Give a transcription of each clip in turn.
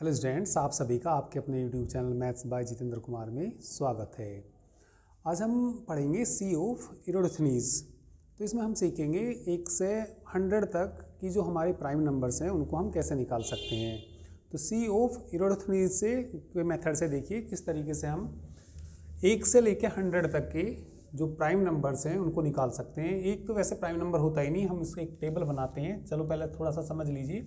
Hello students, आप सभी का आपके अपने YouTube channel maths by Jitendra Kumar में स्वागत है। आज हम पढ़ेंगे सी ऑफ़ इरोडथनीज तो इसमें हम सीखेंगे एक से हंड्रेड तक की जो हमारे प्राइम नंबर्स हैं, उनको हम कैसे निकाल सकते हैं। तो सी ऑफ़ इरोडथनीज से, के मेथड से देखिए किस तरीके से हम एक से लेके हंड्रेड तक के जो प्राइम नंबर्स हैं, उनको निकाल सकते हैं। एक तो वैसे प्राइम नंबर होता ही नहीं, हम इसका एक टेबल बनाते हैं। चलो पहले थोड़ा सा समझ लीजिए।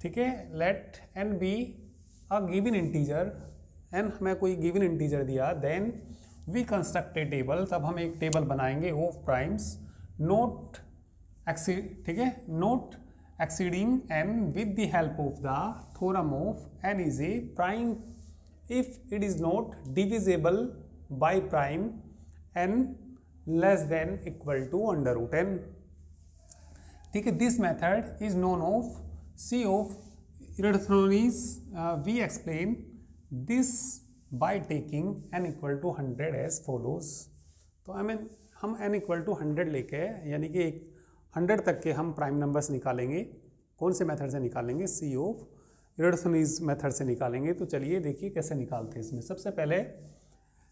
ठीक है? Let N be a given integer N हमें कोई गिवन इंटीजर दिया। Then we construct a table तब हम एक टेबल बनाएँगे ऑफ़ प्राइम्स नोट एक्सी ठीक है? Not exceeding N with the help of the theorem of N is a prime if it is not divisible by prime N less than equal to under root N ठीक है? This method is known of C of Eratosthenes, uh, we explain this by taking n equal to 100 as follows. तो हमें हम n equal to 100 लेके यानी कि एक 100 तक के हम प्राइम नंबर्स निकालेंगे। कौन से मेथड से निकालेंगे? C of Eratosthenes मेथड से निकालेंगे। तो चलिए देखिए कैसे निकालते हैं इसमें। सबसे पहले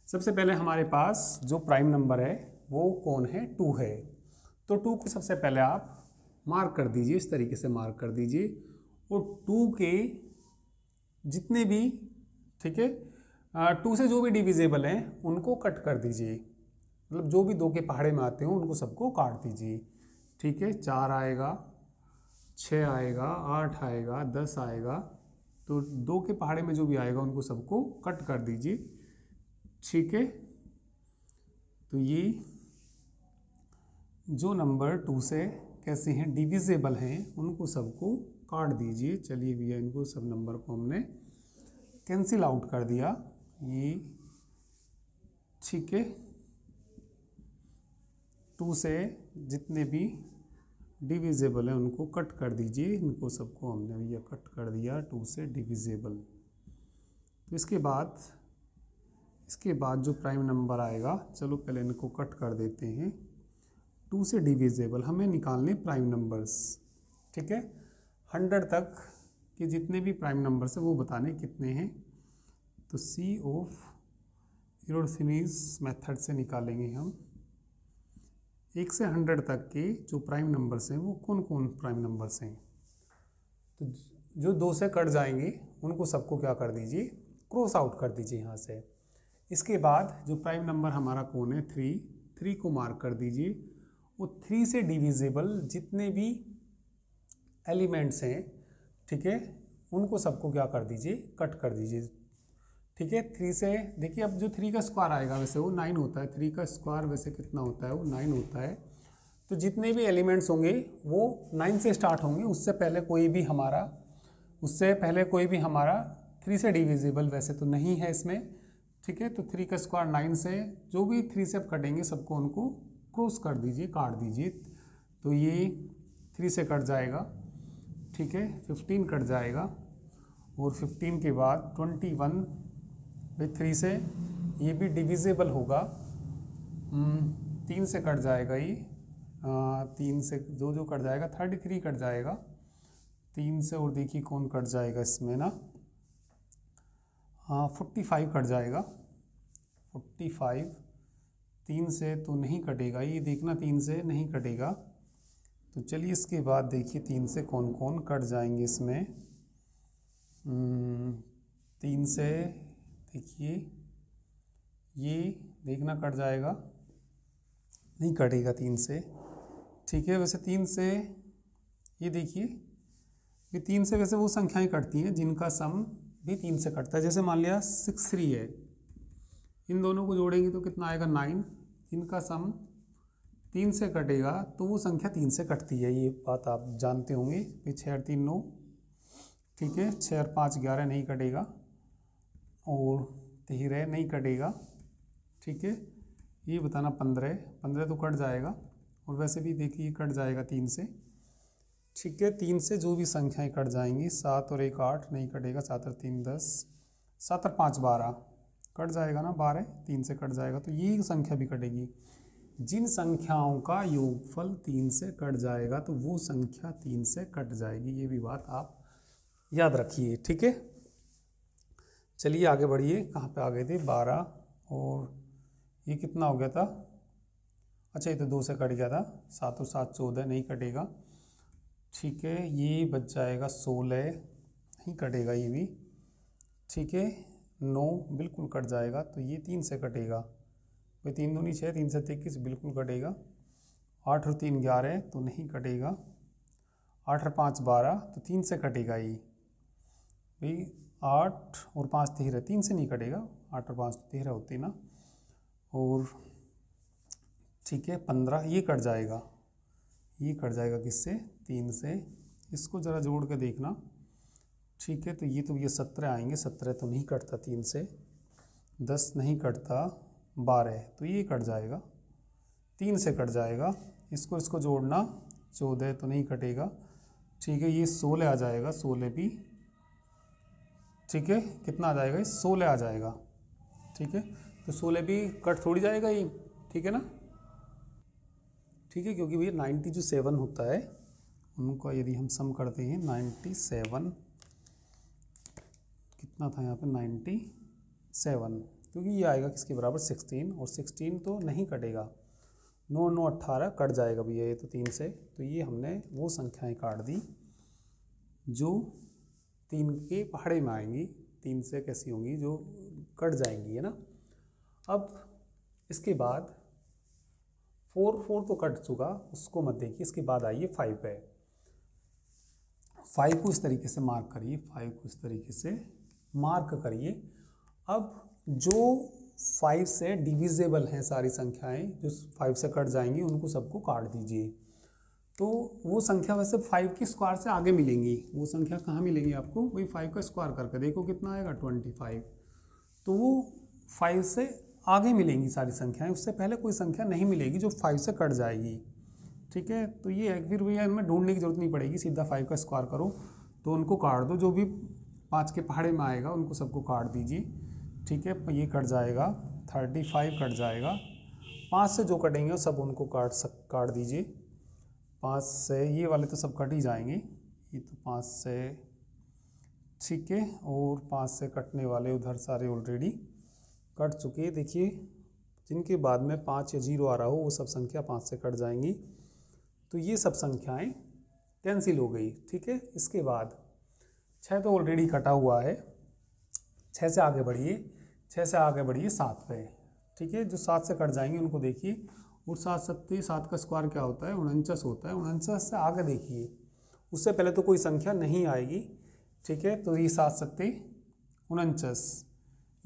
सबसे पहले हमारे पास जो प्राइम नंबर है वो कौन है? टू है। तो टू को सबसे पहले आप मार्क कर दीजिए, इस तरीके से मार्क कर दीजिए। और टू के जितने भी, ठीक है टू से जो भी डिविजेबल हैं, उनको कट कर दीजिए। मतलब जो भी दो के पहाड़े में आते हो, उनको सबको काट दीजिए। ठीक है, चार आएगा, छः आएगा, आठ आएगा, दस आएगा तो दो के पहाड़े में जो भी आएगा, उनको सबको कट कर दीजिए। ठीक है तो ये जो नंबर टू से कैसे हैं डिविजेबल हैं, उनको सबको काट दीजिए। चलिए भैया, इनको सब नंबर को हमने कैंसिल आउट कर दिया। ये ठीक है। टू से जितने भी डिविजेबल हैं, उनको कट कर दीजिए। इनको सबको हमने भैया कट कर दिया टू से डिविजेबल तो इसके बाद इसके बाद जो प्राइम नंबर आएगा, चलो पहले इनको कट कर देते हैं। टू से डिविजेबल, हमें निकालने प्राइम नंबर्स, ठीक है? हंड्रेड तक के जितने भी प्राइम नंबर्स हैं, वो बताने कितने हैं? तो सी ऑफ़ इरोडसिनीज मेथड से निकालेंगे हम। एक से हंड्रेड तक के जो प्राइम नंबर्स हैं, वो कौन कौन प्राइम नंबर्स हैं? तो जो दो से कट जाएँगे, उनको सबको क्या कर दीजिए? क्रॉस आउट कर दीजिए यहाँ से। इसके बाद जो प्राइम नंबर हमारा कौन है? थ्री। थ्री को मार्क कर दीजिए। वो थ्री से डिविजेबल जितने भी एलिमेंट्स हैं, ठीक है, उनको सबको क्या कर दीजिए कट कर दीजिए, ठीक है थ्री से, देखिए अब जो थ्री का स्क्वायर आएगा, वैसे वो नाइन होता है थ्री का स्क्वायर वैसे कितना होता है, वो नाइन होता है तो जितने भी एलिमेंट्स होंगे, वो नाइन से स्टार्ट होंगे, उससे पहले कोई भी हमारा, उससे पहले कोई भी हमारा थ्री से डिविजिबल वैसे तो नहीं है इसमें, ठीक है तो थ्री का स्क्वायर नाइन से, जो भी थ्री से आप कटेंगे, सबको उनको क्रॉस कर दीजिए, काट दीजिए तो ये थ्री से कट जाएगा, ठीक है? फिफ्टीन कट जाएगा, और फिफ्टीन के बाद ट्वेंटी वन बाई थ्री से, ये भी डिविजेबल होगा। तीन से कट जाएगा ये तीन से, जो जो कट जाएगा थर्टी थ्री कट जाएगा। तीन से, और देखिए कौन कट जाएगा इसमें ना? फोर्टी फाइव कट जाएगा। फोर्टी फाइव तीन से तो नहीं कटेगा, ये देखना तीन से नहीं कटेगा। तो चलिए इसके बाद देखिए तीन से कौन कौन कट जाएँगे इसमें। तीन से देखिए, ये देखना कट जाएगा। नहीं कटेगा तीन से। ठीक है, वैसे तीन से, ये देखिए, ये तीन से वैसे वो संख्याएँ कटती हैं जिनका सम भी तीन से कटता है। जैसे मान लिया सिक्स थ्री है। इन दोनों को जोड़ेंगे तो कितना आएगा नाइन इनका सम तीन से कटेगा तो वो संख्या तीन से कटती है, ये बात आप जानते होंगे। कि छः और तीन नौ, ठीक है? छः और पाँच ग्यारह नहीं कटेगा और तेरह नहीं कटेगा, ठीक है? ये बताना पंद्रह पंद्रह तो कट जाएगा और वैसे भी देखिए कट जाएगा तीन से, ठीक है? तीन से जो भी संख्याएँ कट जाएँगी, सात और एक आठ नहीं कटेगा, सात और तीन दस, सात और पाँच बारह कट जाएगा ना बारह, तीन से कट जाएगा तो ये संख्या भी कटेगी। जिन संख्याओं का योगफल तीन से कट जाएगा तो वो संख्या तीन से कट जाएगी, ये भी बात आप याद रखिए, ठीक है? चलिए आगे बढ़िए, कहाँ पे आ गए थे? बारह, और ये कितना हो गया था? अच्छा ये तो दो से कट गया था, सात और सात चौदह, नहीं कटेगा। ठीक है, ये बच जाएगा सोलह, नहीं कटेगा ये भी। ठीक है नौ बिल्कुल कट जाएगा तो ये तीन से कटेगा। कोई तीन दूनी छः तीन से इक्कीस बिल्कुल कटेगा। आठ और तीन ग्यारह तो नहीं कटेगा। आठ और पाँच बारह तो तीन से कटेगा ये। भाई, आठ और पाँच तेरह, तीन से नहीं कटेगा। आठ और पाँच तो तेरह होती ना। और ठीक है, पंद्रह, ये कट जाएगा। ये कट जाएगा किससे? तीन से। इसको ज़रा जोड़ के देखना। ठीक है तो ये तो ये सत्रह आएँगे, सत्रह तो नहीं कटता तीन से, दस नहीं कटता बारह तो ये कट जाएगा, तीन से कट जाएगा, इसको इसको जोड़ना, चौदह तो नहीं कटेगा, ठीक है, ये सोलह आ जाएगा, सोलह भी, ठीक है, कितना आ जाएगा, ये सोलह आ जाएगा, ठीक है तो सोलह भी कट थोड़ी जाएगा ये, ठीक है ना, ठीक है, क्योंकि भैया नाइन्टी जो सेवन होता है, उनका यदि हम सम करते हैं, नाइन्टी सेवन कितना था यहाँ पे? नाइन्टी सेवन क्योंकि ये आएगा किसके बराबर? सिक्सटीन और सिक्सटीन तो नहीं कटेगा। नौ नौ, अट्ठारह कट जाएगा भैया ये तो तीन से। तो ये हमने वो संख्याएँ काट दी जो तीन के पहाड़े में आएँगी। तीन से कैसी होंगी? जो कट जाएँगी, है ना? अब इसके बाद फोर फोर तो कट चुका। उसको मत देखिए। इसके बाद आइए फाइव पे। फाइव को इस तरीके से मार्क करिए। फाइव को इस तरीके से मार्क करिए। अब जो फाइव से डिविजेबल हैं सारी संख्याएँ, जो फाइव से कट जाएँगी, उनको सबको काट दीजिए। तो वो संख्या वैसे फाइव की स्क्वायर से आगे मिलेंगी। वो संख्या कहाँ मिलेंगी आपको? वही फाइव का स्क्वायर करके देखो कितना आएगा, ट्वेंटी फाइव। तो वो फाइव से आगे मिलेंगी सारी संख्याएँ। उससे पहले कोई संख्या नहीं मिलेगी जो फाइव से कट जाएगी। ठीक है? तो ये फिर भैया इनमें ढूँढने की ज़रूरत नहीं पड़ेगी। सीधा फाइव का स्क्वायर करो तो उनको काट दो। जो भी पाँच के पहाड़े में आएगा, उनको सबको काट दीजिए। ठीक है, ये कट जाएगा थर्टी फाइव कट जाएगा। पाँच से जो कटेंगे सब उनको काट सक, काट दीजिए। पाँच से, ये वाले तो सब कट ही जाएँगे। ये तो पाँच से, ठीक है, और पाँच से कटने वाले उधर सारे ऑलरेडी कट चुके देखिए, जिनके बाद में पाँच या ज़ीरो आ रहा हो, वो सब संख्या पाँच से कट जाएँगी। तो ये सब संख्याएँ कैंसिल हो गई, ठीक है? इसके बाद छः तो ऑलरेडी कटा हुआ है। छः से आगे बढ़िए। छः से आगे बढ़िए सात पे। ठीक है? जो सात से कट जाएँगे, उनको देखिए। और सात सत्ती, सात का स्क्वायर क्या होता है? उनचास होता है। उनचास से आगे देखिए। उससे पहले तो कोई संख्या नहीं आएगी। ठीक है? तो ये सात सत्ती, उनचास।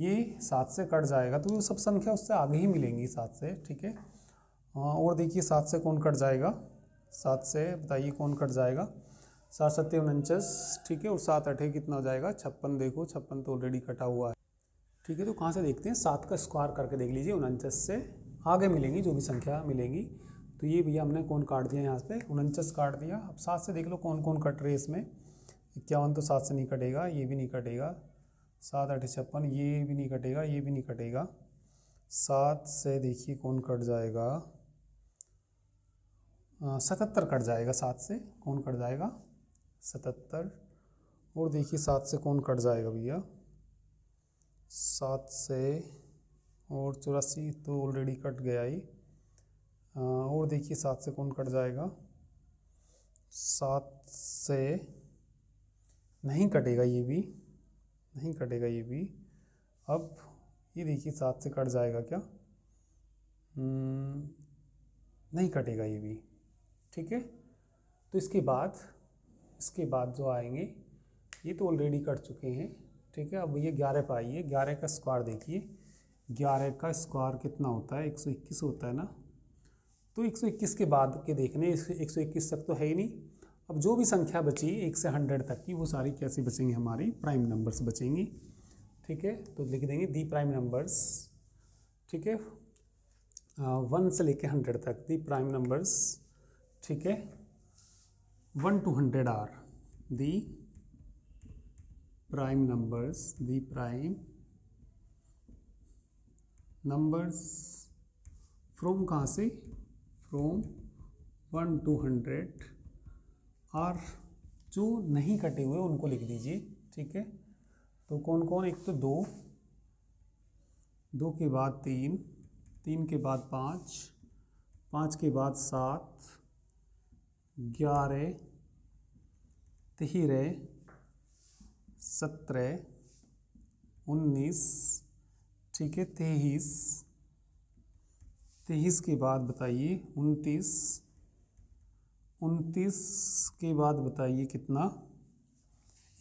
ये सात से कट जाएगा। तो सब संख्या उससे आगे ही मिलेंगी सात से। ठीक है? और देखिए सात से कौन कट जाएगा? सात से, बताइए कौन कट जाएगा? सात सत्य उनचास, ठीक है, और सात अठे कितना हो जाएगा? छप्पन देखो, छप्पन तो ऑलरेडी कटा हुआ है। ठीक है तो कहाँ से देखते हैं? सात का स्क्वायर करके देख लीजिए, उनचास से आगे मिलेंगी, जो भी संख्या मिलेंगी। तो ये भैया हमने कौन काट दिया यहाँ से उनचास काट दिया। अब सात से देख लो कौन कौन कट रहे इसमें। इक्यावन तो सात से नहीं कटेगा, ये भी नहीं कटेगा। सात, आठ, छप्पन, ये भी नहीं कटेगा, ये भी नहीं कटेगा। सात से देखिए कौन कट जाएगा। सतहत्तर कट जाएगा सात से। कौन कट जाएगा? सतहत्तर। और देखिए सात से कौन कट जाएगा भैया? सात से और चौरासी तो ऑलरेडी कट गया ही। और देखिए सात से कौन कट जाएगा? सात से नहीं कटेगा ये भी नहीं कटेगा ये भी। अब ये देखिए सात से कट जाएगा क्या? हम्म, नहीं कटेगा ये भी ठीक है? तो इसके बाद इसके बाद जो आएँगे, ये तो ऑलरेडी कट चुके हैं, ठीक है? अब ये ग्यारह पर आइए। ग्यारह का स्क्वायर देखिए। ग्यारह का स्क्वायर कितना होता है? एक सौ इक्कीस होता है ना? तो एक सौ इक्कीस के बाद के देखने, एक सौ इक्कीस तक तो है ही नहीं। अब जो भी संख्या बची, एक से हंड्रेड तक की, वो सारी कैसी बचेंगी? हमारी प्राइम नंबर्स बचेंगी, ठीक है? तो लिख देंगे दी प्राइम नंबर्स ठीक है? वन से लेके हंड्रेड तक दी प्राइम नंबर्स ठीक है? One to hundred are the prime numbers the prime numbers from कहाँ से? From one to hundred are जो नहीं कटे हुए, उनको लिख दीजिए, ठीक है? तो कौन कौन एक तो दो दो के बाद तीन तीन के बाद पाँच पाँच के बाद सात ग्यारह, तेरह, सत्रह, उन्नीस, ठीक है, तेईस। तेईस के बाद बताइए, उनतीस। उनतीस के बाद बताइए कितना?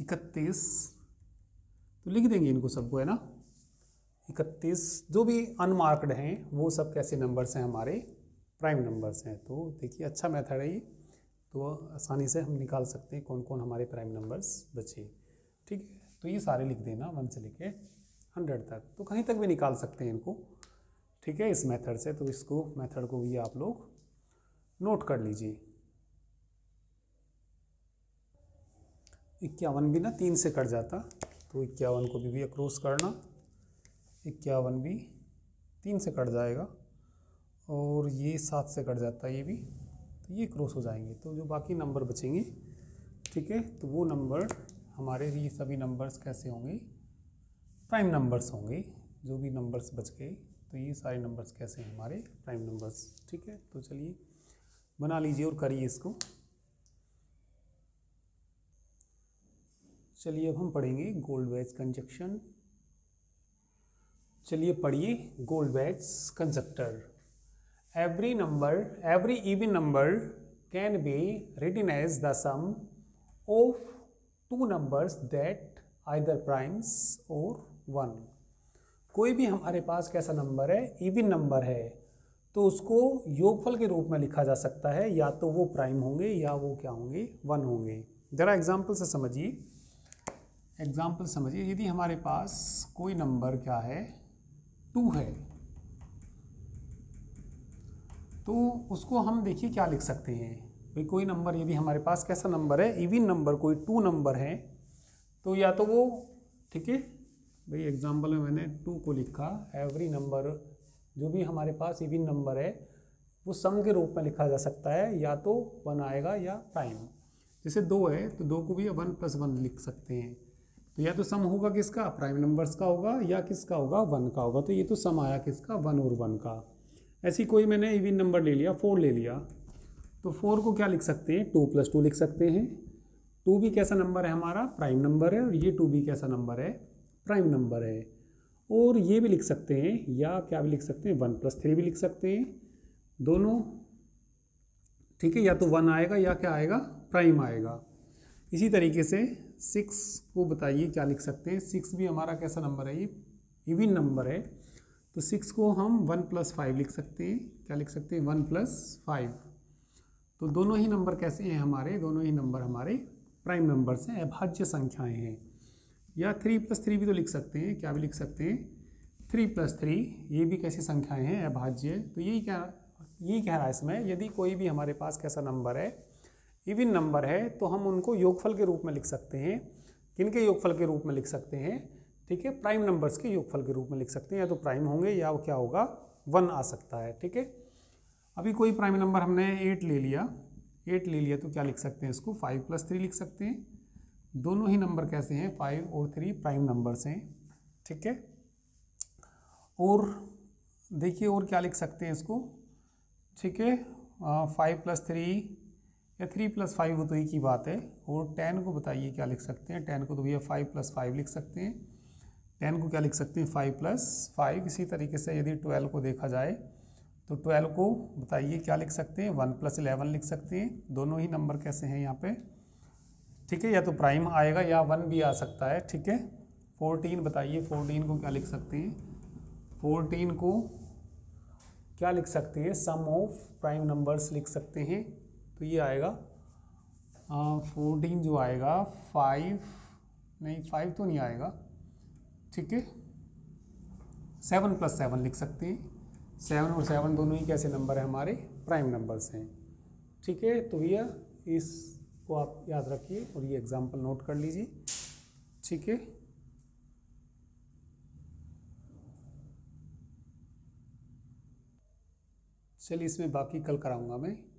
इकतीस। तो लिख देंगे इनको सबको, है ना? इकतीस। जो भी अनमार्क्ड हैं, वो सब कैसे नंबर्स हैं हमारे? प्राइम नंबर्स हैं। तो देखिए अच्छा मेथड है ये। तो आसानी से हम निकाल सकते हैं कौन कौन हमारे प्राइम नंबर्स बचे। ठीक है? तो ये सारे लिख देना वन से लेके हंड्रेड तक। तो कहीं तक भी निकाल सकते हैं इनको। ठीक है? इस मेथड से तो इसको मेथड को भी आप लोग नोट कर लीजिए। इक्यावन भी ना तीन से कट जाता। तो इक्यावन को भी, भी अक्रोस करना। इक्यावन भी तीन से कट जाएगा। और ये सात से कट जाता ये भी। ये क्रॉस हो जाएँगे। तो जो बाकी नंबर बचेंगे, ठीक है? तो वो नंबर हमारे, ये सभी नंबर्स कैसे होंगे? प्राइम नंबर्स होंगे, जो भी नंबर्स बच गए तो ये सारे नंबर्स कैसे हैं हमारे? प्राइम नंबर्स ठीक है? तो चलिए, बना लीजिए और करिए इसको। चलिए, अब हम पढ़ेंगे गोल्ड वेज कंजक्शन चलिए, पढ़िए gold wedge conjunctor every number, every even number can be written as the sum of two numbers that either primes or one. कोई भी हमारे पास कैसा नंबर है इवन नंबर है तो उसको योगफल के रूप में लिखा जा सकता है, या तो वो प्राइम होंगे या वो क्या होंगे वन होंगे। ज़रा एग्ज़ाम्पल से समझिए। एग्ज़ाम्पल समझिए, यदि हमारे पास कोई नंबर क्या है टू है तो उसको हम देखिए क्या लिख सकते हैं। भाई, कोई नंबर यदि हमारे पास कैसा नंबर है? इवन नंबर कोई टू नंबर है तो या तो वो, ठीक है? भाई एग्ज़ाम्पल में मैंने टू को लिखा एवरी नंबर जो भी हमारे पास इवन नंबर है, वो सम के रूप में लिखा जा सकता है, या तो वन आएगा या प्राइम जैसे दो है तो दो को भी वन प्लस वन लिख सकते हैं। तो या तो सम होगा किसका? प्राइम नंबर्स का होगा, या किसका होगा? वन का होगा। तो ये तो सम आया किसका? वन और वन का। ऐसी कोई मैंने इवन नंबर ले लिया फोर ले लिया। तो फोर को क्या लिख सकते हैं? टू प्लस टू लिख सकते हैं। टू भी कैसा नंबर है हमारा? प्राइम नंबर है, और ये टू भी कैसा नंबर है? प्राइम नंबर है। और ये भी लिख सकते हैं, या क्या भी लिख सकते हैं? वन प्लस थ्री भी लिख सकते हैं। दोनों, ठीक है, या तो वन आएगा, या क्या आएगा? प्राइम आएगा। इसी तरीके से सिक्स को बताइए, क्या लिख सकते हैं? सिक्स भी हमारा कैसा नंबर है? ये इवन नंबर है। तो सिक्स को हम वन प्लस फाइव लिख सकते हैं। क्या लिख सकते हैं? वन प्लस फाइव तो दोनों ही नंबर कैसे हैं हमारे? दोनों ही नंबर हमारे प्राइम नंबर्स हैं, अभाज्य संख्याएँ हैं। या थ्री प्लस थ्री भी तो लिख सकते हैं। क्या भी लिख सकते हैं? थ्री प्लस थ्री ये भी कैसी संख्याएँ हैं? अभाज्य। तो यही क्या, यही कह रहा है इसमें, यदि कोई भी हमारे पास कैसा नंबर है इवन नंबर है तो हम उनको योगफल के रूप में लिख सकते हैं। किनके योगफल के रूप में लिख सकते हैं? ठीक है? प्राइम नंबर्स के योगफल के रूप में लिख सकते हैं। या तो प्राइम होंगे या वो क्या होगा? वन आ सकता है, ठीक है? अभी कोई प्राइम नंबर हमने एट ले लिया। एट ले लिया तो क्या लिख सकते हैं इसको? फाइव प्लस थ्री लिख सकते हैं। दोनों ही नंबर कैसे हैं? फाइव और थ्री प्राइम नंबर्स हैं, ठीक है? और देखिए और क्या लिख सकते हैं इसको? ठीक है? फाइव प्लस थ्री या थ्री प्लस फाइव वो तो एक ही बात है। और टेन को बताइए क्या लिख सकते हैं? टेन को तो भैया फाइव प्लस फाइव लिख सकते हैं। टेन को क्या लिख सकते हैं? Five plus five. इसी तरीके से यदि ट्वेल्व को देखा जाए तो ट्वेल्व को बताइए क्या लिख सकते हैं? वन प्लस इलेवन लिख सकते हैं। दोनों ही नंबर कैसे हैं यहाँ पे? ठीक है, या तो प्राइम आएगा या वन भी आ सकता है। ठीक है, फोरटीन बताइए, फोरटीन को क्या लिख सकते हैं? फोर्टीन को क्या लिख सकते हैं? सम ऑफ़ प्राइम नंबर्स लिख सकते हैं। तो ये आएगा फोर्टीन जो आएगा, फाइव, नहीं, फाइव तो नहीं आएगा। ठीक है? सेवन प्लस सेवन लिख सकते हैं। सेवन और सेवन दोनों ही कैसे नंबर है? हमारे प्राइम नंबर्स हैं। ठीक है? तो भैया, इसको आप याद रखिए और ये एग्जांपल नोट कर लीजिए। ठीक है? चलिए इसमें बाकी कल कराऊँगा मैं।